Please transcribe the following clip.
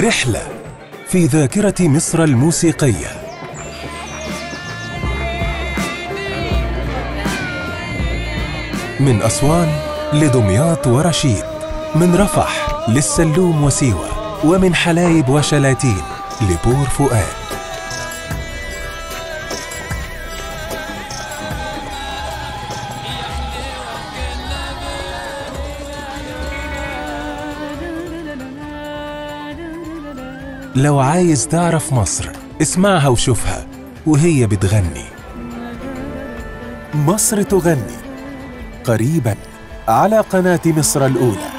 رحلة في ذاكرة مصر الموسيقية. من أسوان لدمياط ورشيد من رفح للسلوم وسيوة ومن حلايب وشلاتين لبور فؤاد. لو عايز تعرف مصر اسمعها وشوفها وهي بتغني. مصر تغني. قريبا على قناة مصر الأولى.